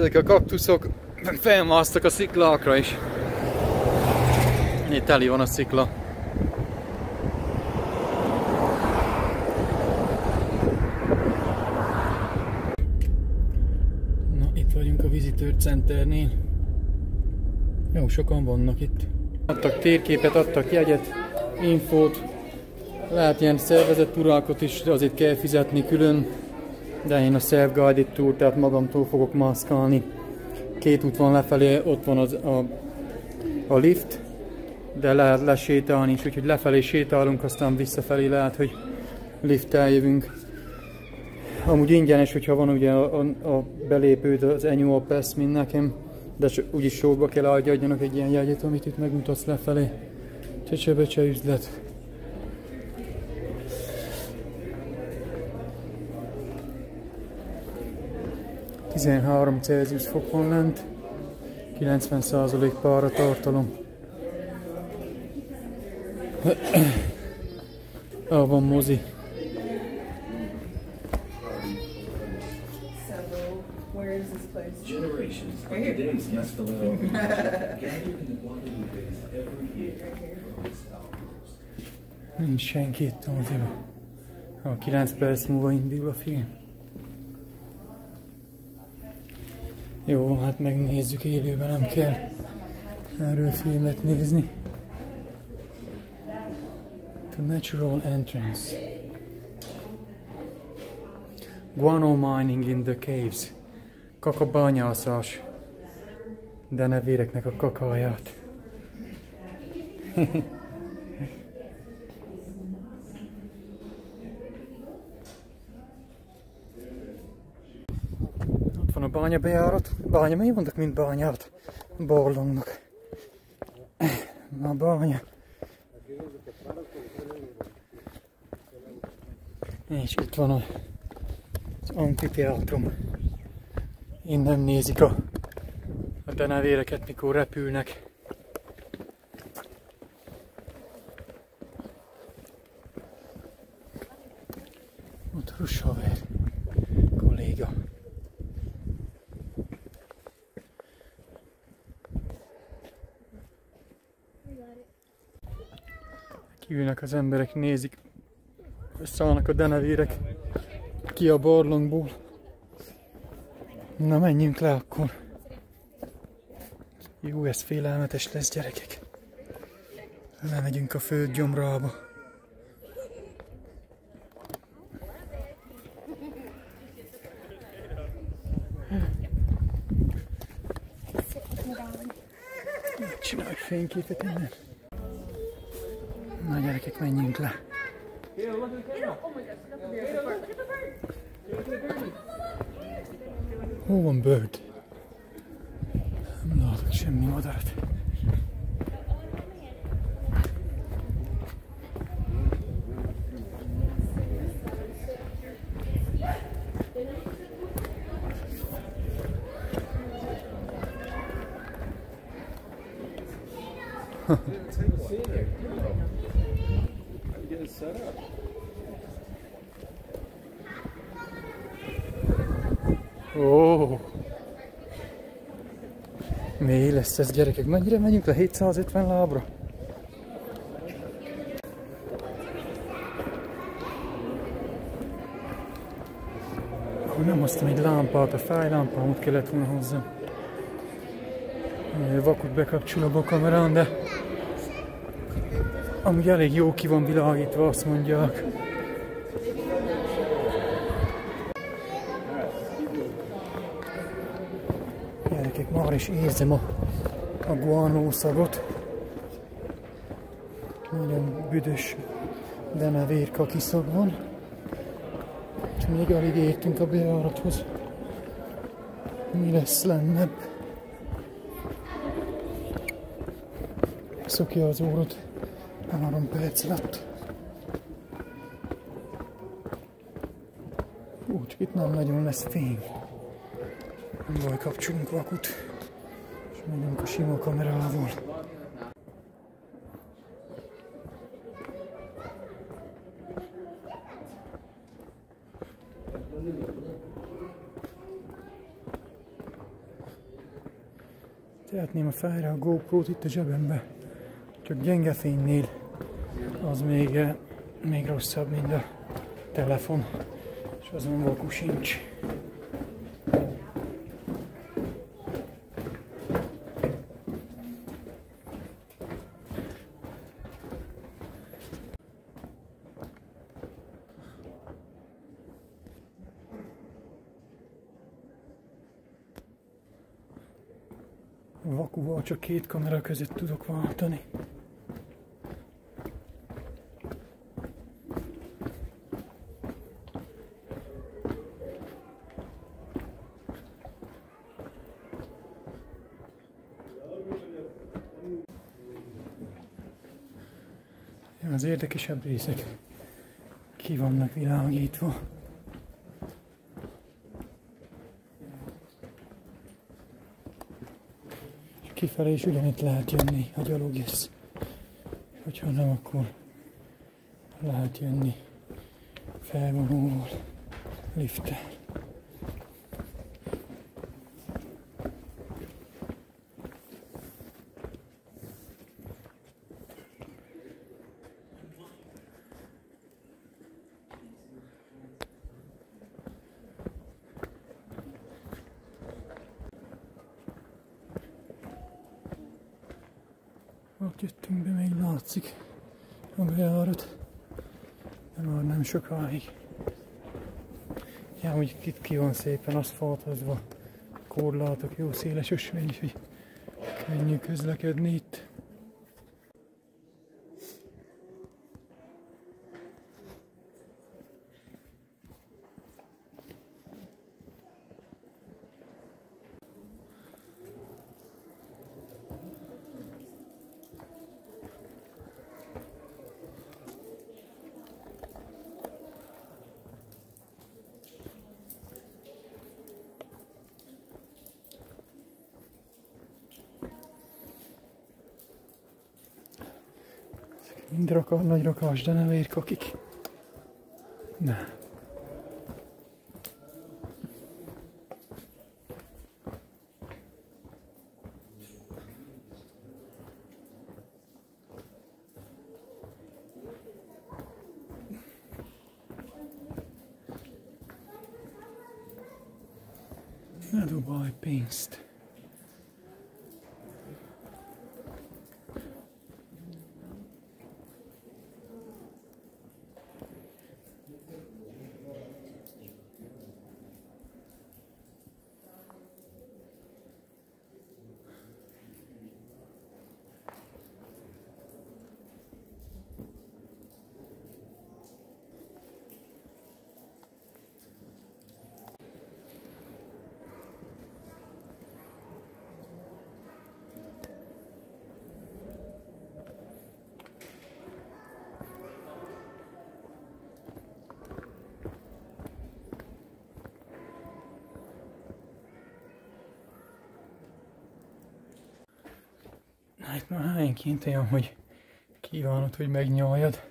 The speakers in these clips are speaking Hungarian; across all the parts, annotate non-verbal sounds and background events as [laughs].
Ezek a kaktuszok felmásztak a sziklákra is. Itt teli van a szikla. Na, itt vagyunk a Visitor Centernél. Jó, sokan vannak itt. Adtak térképet, adtak jegyet, infót. Lehet ilyen szervezett turákot is, de azért kell fizetni külön. De én a self-guided tour, tehát magamtól fogok maszkálni. Két út van lefelé, ott van az, a, a lift, de lehet lesétálni is, úgyhogy lefelé sétálunk, aztán visszafelé lehet, hogy lifttel jövünk. Amúgy ingyenes, hogyha van ugye a, a, a belépőd, az annual pass, mint nekem, de úgyis sóba kell adjanak egy ilyen jegyet, amit itt megmutatsz lefelé. Csecsebecse üzlet. Tizenhárom Celsius fok van lent, 90% pára tartalom. Ah, van mozi. Generations of today's Mescalero [laughs] gather in the Guadalupe bays every year for this outpost. Nincs senki itt a moziba. A 9 perc múlva indul a film. Jó, hát megnézzük élőben, nem kell erről filmet nézni. The Natural Entrance. Guano mining in the caves. Kakabányászás. De ne véreknek a kakáját. [laughs] Ott van a bányabejárat. Bánya, miért mondok mint bányát? Barlangnak. Na bánya. És itt van az amfiteátrum. Innen nézik a, a denevéreket, mikor repülnek. Kiülnek az emberek, nézik, összeállnak a denevérek ki a barlangból. Na menjünk le akkor. Jó, ez félelmetes lesz gyerekek. Lemegyünk a föld gyomrába. Csinálj fényképet innen. Na gyerekek, menjünk le. Hol van bird? Nem látok semmi madarat. Ó! Mély lesz ez gyerekek. Mennyire megyünk le? 750 lábra? Akkor nem hoztam egy lámpát, a fájlámpámot kellett volna hozzá. Vakut bekapcsolom a kamerán, de amúgy elég jó ki van világítva, azt mondják. Gyerekek, már is érzem a, a guanó szagot. Nagyon büdös denevér kakiszag van. Még alig értünk a bejárathoz. Mi lesz lennebb? Szokja az órod három perc alatt. Úgy, itt nem nagyon lesz fény. Nem baj, kapcsolunk vakut, és megyünk a sima kamerával. Szeretném a fejre a GoPro-t itt a zsebembe. Csak gyenge fénynél az még, eh, még rosszabb, mint a telefon. És azon vaku sincs. Vakuval csak két kamera között tudok váltani. Ja, Az érdekesebb részek ki vannak világítva. És kifelé is ugyanitt lehet jönni, ha gyalog jössz. Hogyha nem, akkor lehet jönni felvonóval, lifttel. Ott jöttünk be, még látszik a bejárat, de már nem sokáig. Ja, úgy itt ki van szépen aszfaltozva, korlátok, jó széles ösvény, hogy könnyű közlekedni itt. Mind raka, nagy rakás, de nem érkakik. Ne Itt már helyenként olyan, hogy kívánod, hogy megnyaljad.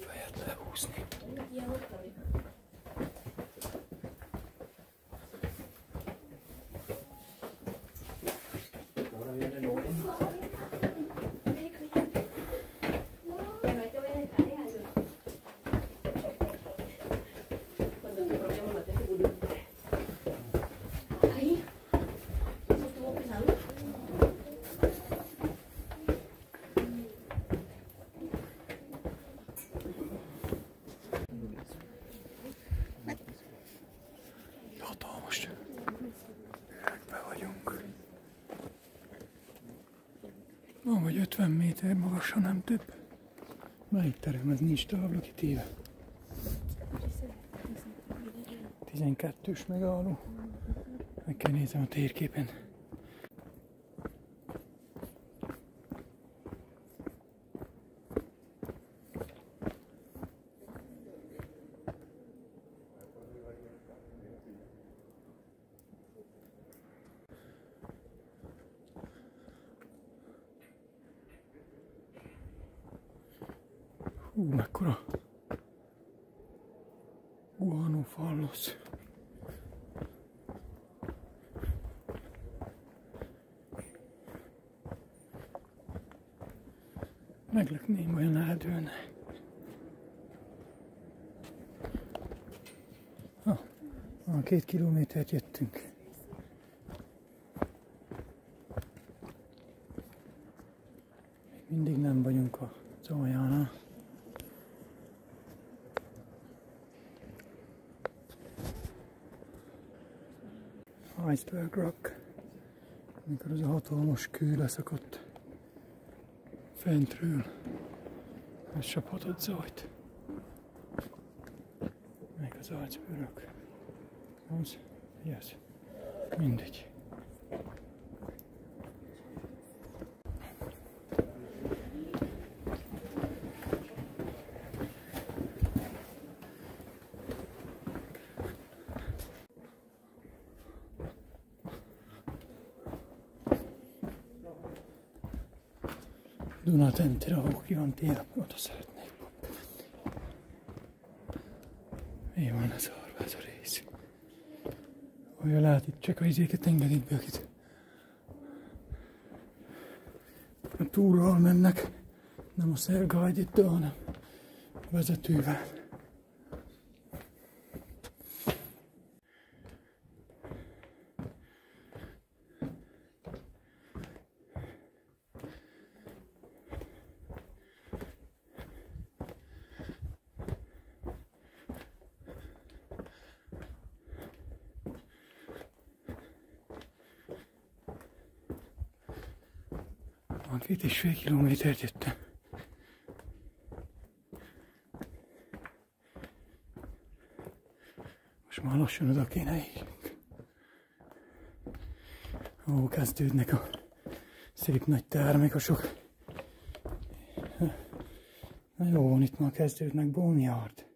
Fejet lehúzni. Hatalmas. Be vagyunk. Van vagy 50 méter magas, ha nem több. Melyik terem? Ez nincs tábla kitéve. 12-ös megálló. Meg kell nézem a térképen. Ú, mekkora guano fallosz. Meglekném, olyan eldőlne. Ah, ah, két kilométert jöttünk. Még mindig nem vagyunk a Zajánál. Iceberg Rock, amikor az a hatalmas kő leszakadt fentről, ez csaphatott zajt. Meg az arcbőrök. Az, yes. Mindegy. Dunatentire, ahol ki van tél, oda szeretnék Mi van ez arra ez a rész? Olyan lát, itt csak a izéket engedik be, akit a túról mennek, nem a szergágyittől, hanem a vezetővel. Van két és fél kilométert jöttem. Most már lassan oda kéne érjünk. Ó, kezdődnek a szép nagy termékosok. Na jó van, itt már kezdődnek Boneyard.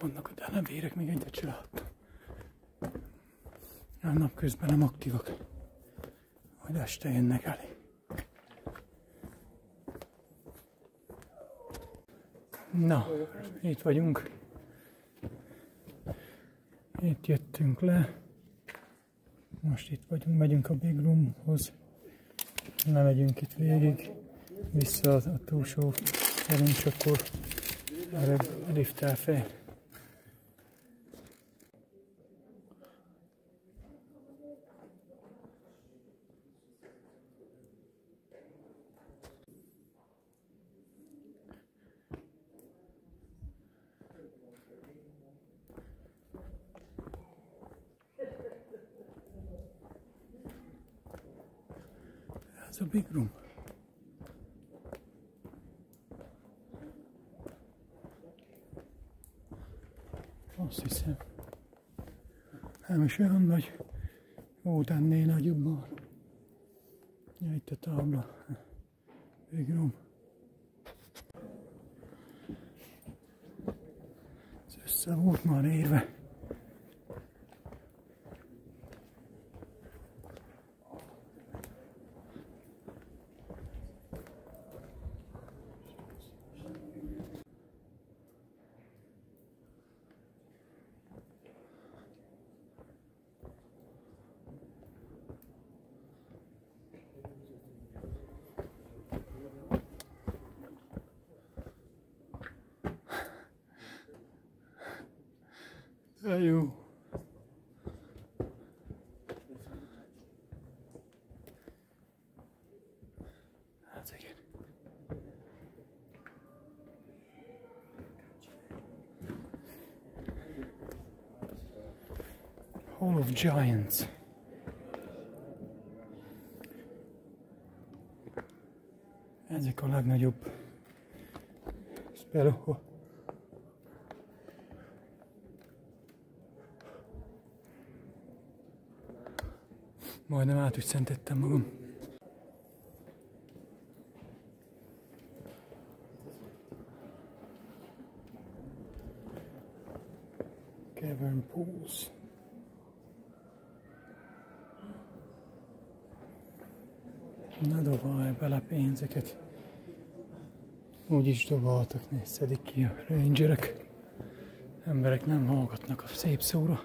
Vannak a denevérek? Még egyet se láttam. A napközben nem aktívak. Majd este jönnek elé. Na, itt vagyunk. Itt jöttünk le. Most itt vagyunk, megyünk a Big Roomhoz. Lemegyünk itt végig. Vissza a, túlsó és akkor erre lifttel fel. Ez a big room. Azt hiszem. Nem is olyan nagy. Ó, tennél nagyobb már. Ja, itt a tábla. Big room. Ez össze volt már érve. De jó. Hát igen. Hall of Giants. Ezek a legnagyobb spelokok. Majdnem átüsszentettem magam. Dobáltak, ne szedik ki a rangerek. Emberek nem hallgatnak a szép szóra.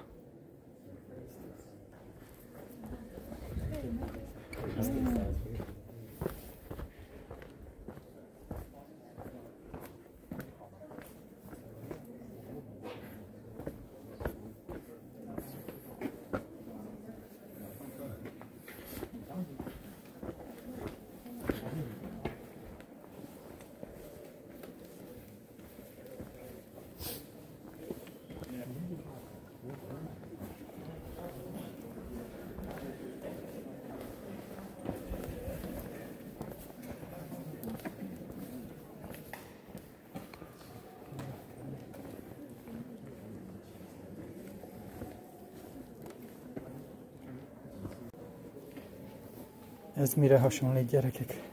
Ez mire hasonlít gyerekek?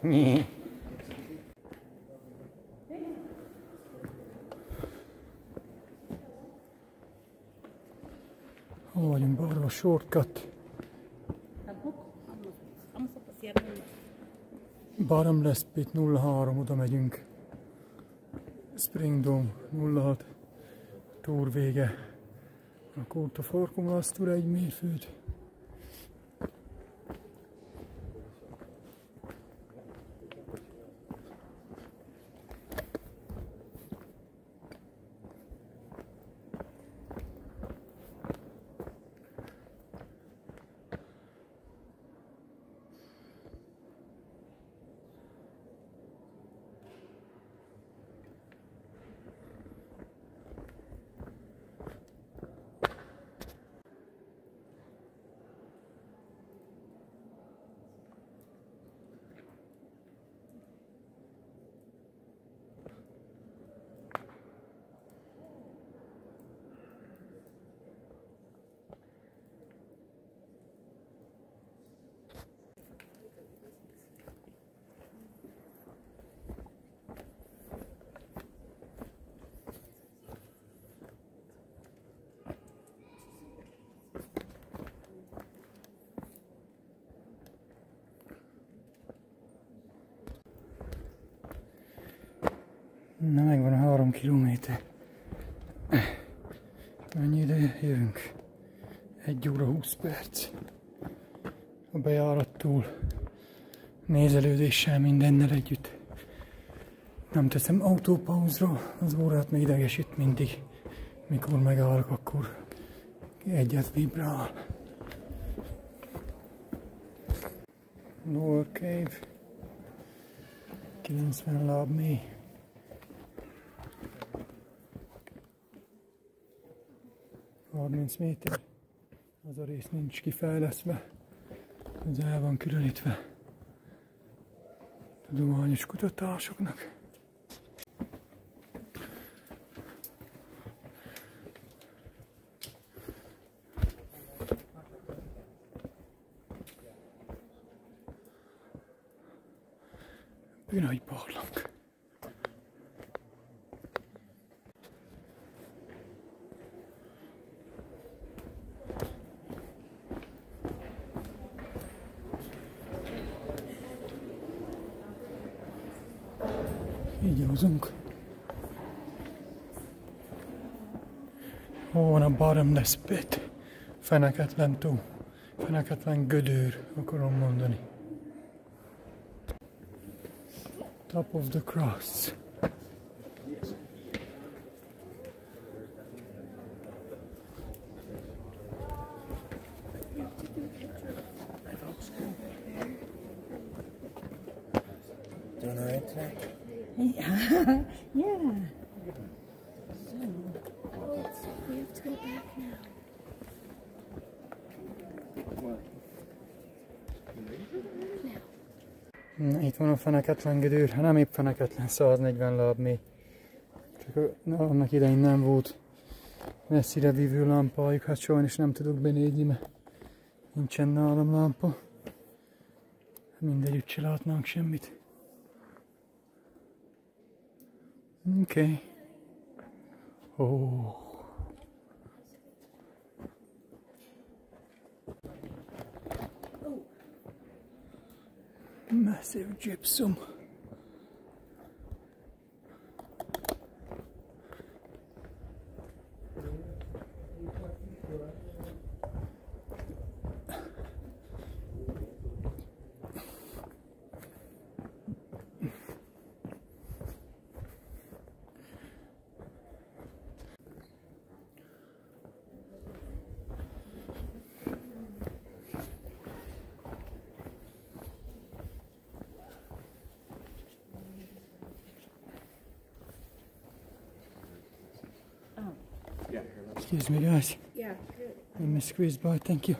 Nyi. Hol vagyunk? Balra a shortcut. Pasear. Bottomless Pit 03, oda megyünk. Spring Dome 06. Túr vége. Akkor ott a farkomra azt egy mérföld. Na megvan a három kilométer. Mennyi ide jövünk? Egy óra 20 perc. A bejárattól nézelődéssel mindennel együtt. Nem teszem autópauzra, az órát még idegesít mindig. Mikor megállok, akkor egyet vibrál. Lower Cave. 90 láb mély. Harminc méter. Az a rész nincs kifejlesztve. Ez el van különítve tudományos kutatásoknak. Hol van a bottomless pit? Feneketlen tó. Feneketlen gödör, akarom mondani. Top of the cross. Feneketlen gödör, hát nem épp feneketlen, 140 láb mély. Csak annak idején nem volt messzire vívő lámpájuk, hát sajnos nem tudok benézni, mert Nincsen nálam lámpa. Mindegyütt se látnánk semmit. Oké. Okay. Oh. Massive gypsum. Excuse me, guys. Yeah. Let me squeeze by. Thank you.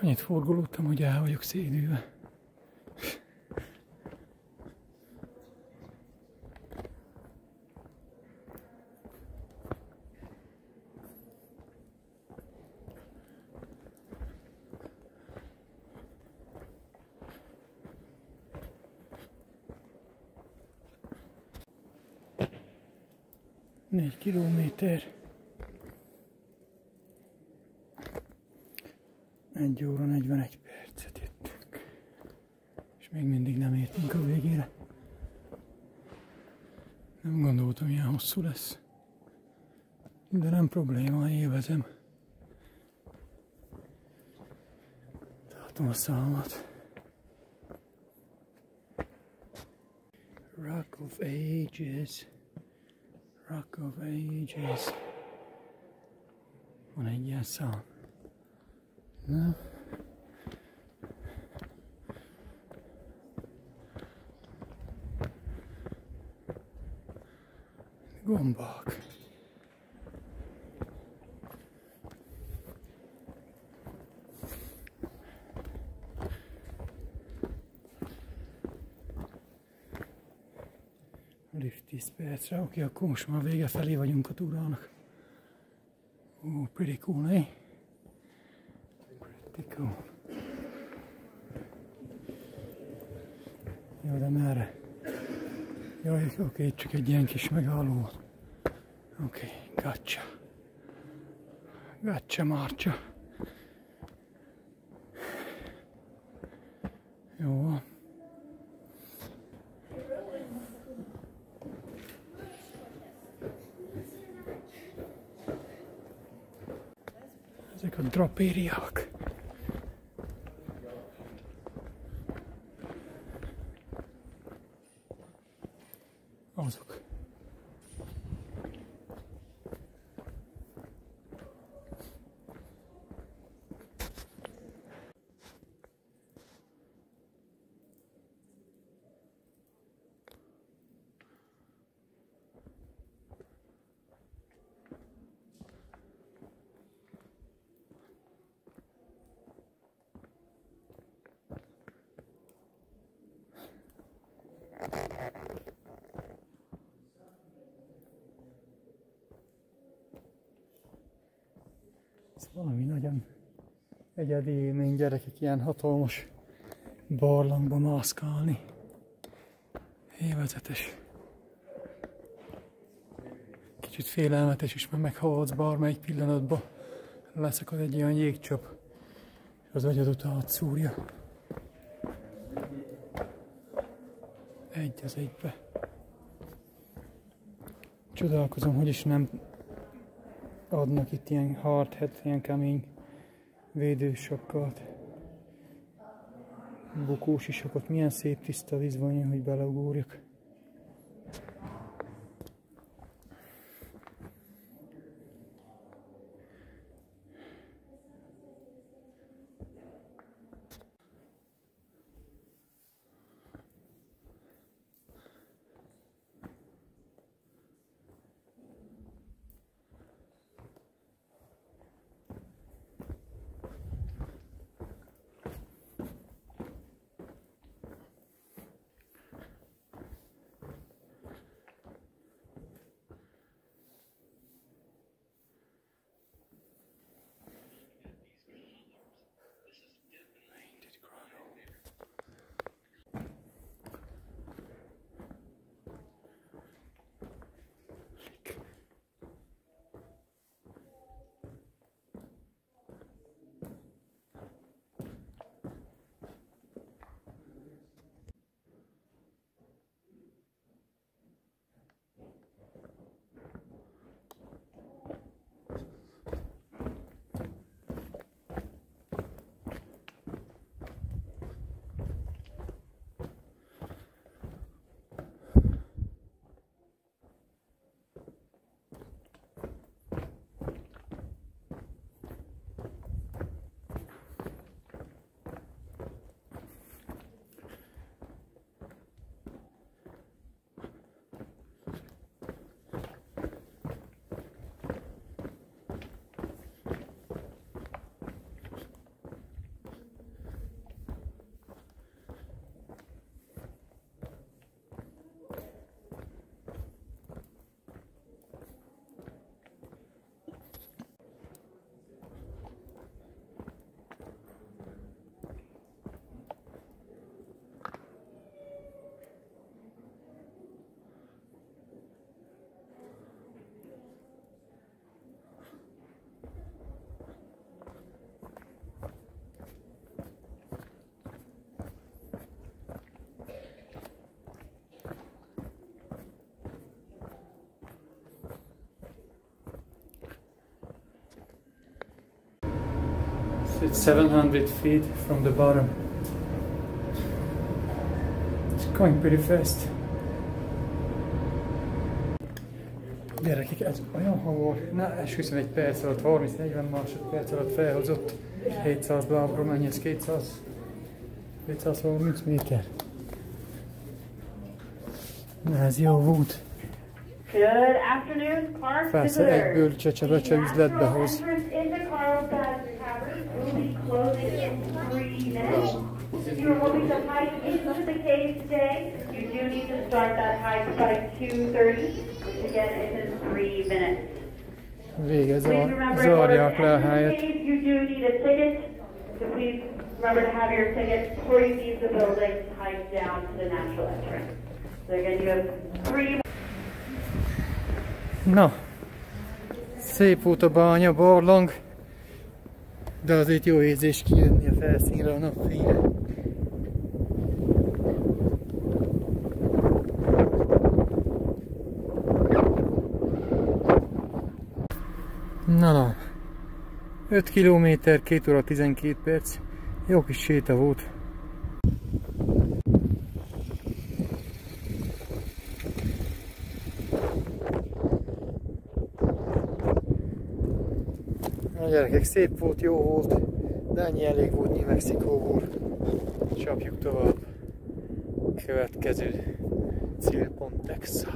Annyit forgolódtam, hogy el vagyok szédülve. Négy kilométer. Egy óra 41 percet jöttünk. És még mindig nem értünk a végére. Nem gondoltam, ilyen hosszú lesz. De nem probléma, élvezem. Tartom a számat. Rock of Ages. Rock of Ages. Van egy ilyen szám. Na. Gombák. Lift 10 percre, oké, akkor most már vége felé vagyunk a túrának. Ó, pretty cool, eh? Pretty cool. Jó, de merre? Jaj, oké, okay, csak egy ilyen kis megálló. Oké, okay, gotcha. Gotcha, Marcia. Jó. Ezek a drapériák. Azok. Ez valami nagyon egyedi élmény gyerekek ilyen hatalmas barlangba mászkálni. Élvezetes. Kicsit félelmetes is, mert meghalsz bármelyik pillanatban. Leszakad egy ilyen jégcsap. Az agyadat átszúrja. Egy az egybe. Csodálkozom, hogy is nem adnak itt ilyen hard head, ilyen kemény védősakkalt. Bukós isakot, milyen szép tiszta víz van hogy beleugorjak. It's 700 feet from the bottom. It's going pretty fast. Gyerekek, ez olyan hamar, na esküszöm egy perc alatt, 30-40 másodperc alatt felhozott 700 lábról, mennyi ez 200? 230 méter. Na ez jó volt. Good afternoon, Clark Persze egyből csecsebecze üzletbe hoz. Entrance into Carlsbad Tavern will be closing in three minutes. If you are hoping to hike into the cave today, you do need to start that hike by 2:30, which again is in three minutes. Vége, to le a helyet. you do need a ticket, so please remember to have your ticket before you leave the building hike down to the natural entrance. So again, you have three Na, szép volt a bánya, barlang, de azért jó érzés kijönni a felszínre a napfényre. Na, na. 5 km, 2 óra 12 perc. Jó kis séta volt. Na gyerekek, szép volt, jó volt, de ennyi elég volt New Mexikóból. Csapjuk tovább. Következő célpont Texas.